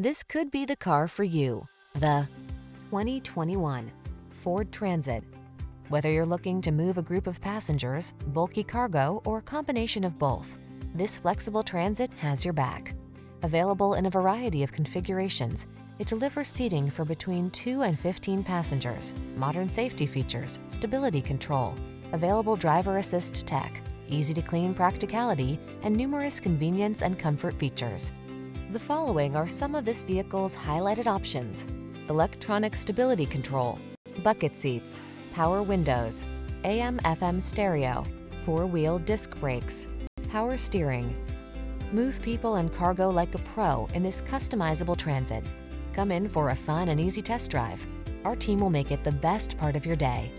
This could be the car for you. The 2021 Ford Transit. Whether you're looking to move a group of passengers, bulky cargo, or a combination of both, this flexible transit has your back. Available in a variety of configurations, it delivers seating for between 2 and 15 passengers, modern safety features, stability control, available driver assist tech, easy to clean practicality, and numerous convenience and comfort features. The following are some of this vehicle's highlighted options. Electronic stability control, bucket seats, power windows, AM FM stereo, four-wheel disc brakes, power steering. Move people and cargo like a pro in this customizable transit. Come in for a fun and easy test drive. Our team will make it the best part of your day.